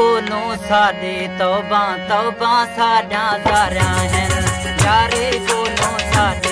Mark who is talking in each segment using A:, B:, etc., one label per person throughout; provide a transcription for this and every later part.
A: ਰੱਬੋ ਨੂੰ ਸਾਡੇ ਤੌਬਾ ਤੌਬਾ ਸਾਡਾ ਸਾਰਾ ਹੈ। ਯਾਰੇ ਕੋ ਨੂੰ ਸਾਡੇ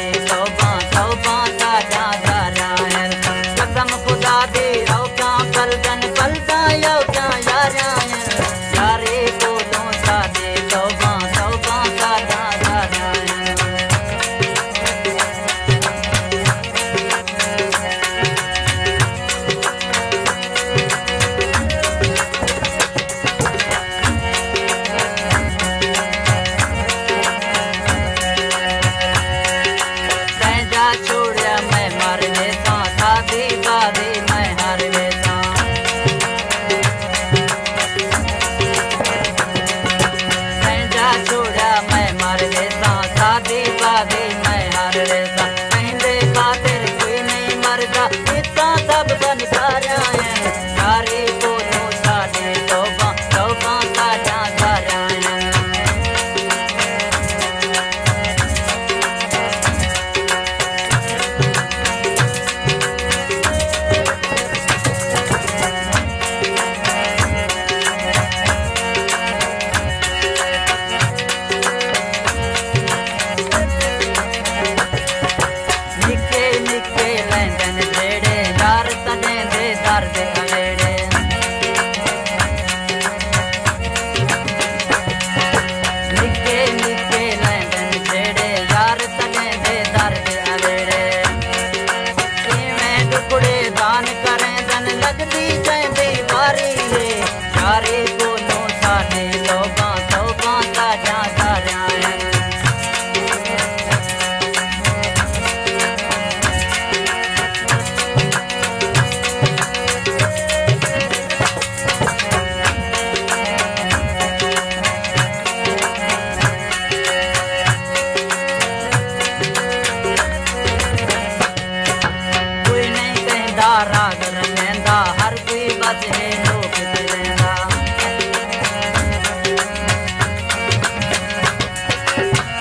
A: ਰਾਗ ਰਮੈਂਦਾ ਹਰ ਕੋਈ ਬਸ ਹੈ ਲੋਕ ਤੇ ਰਹਿੰਦਾ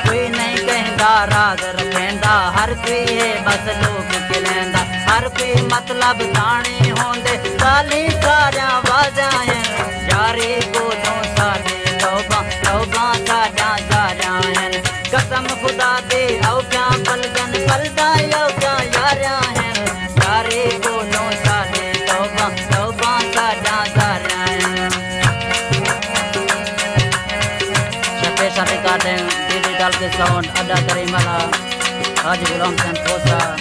A: ਕੋਈ ਨਹੀਂ ਕਹਿੰਦਾ ਰਾਗ ਰਮੈਂਦਾ ਹਰ ਕੋਈ ਹੈ ਬਸ ਲੋਕ ਕੇ ਲੈਂਦਾ ਹਰ ਕੋਈ ਮਤਲਬ ਤਾਣੇ ਹੁੰਦੇ ਸਾਲੀ ਸਾਰਿਆਂ ਵਾਜਾਂ ਯਾਰੇ ਕੋਲੋਂ Reality Sound ada dari Mala Haji Gulam Santosa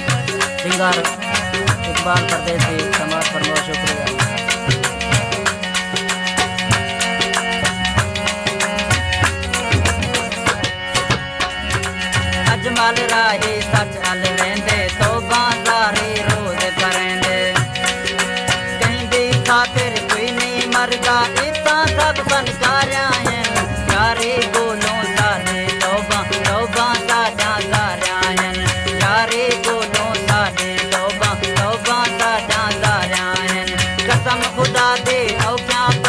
A: Singar Iqbal Pardesi Samar Parmo Syukriya Ajmal राही सच अल लेंदे तो बाजारी रोज करेंदे कहीं दी खातिर कोई नहीं मरदा इतना सब संस्कारियाँ हैं सारी को बुदा दे औ क्या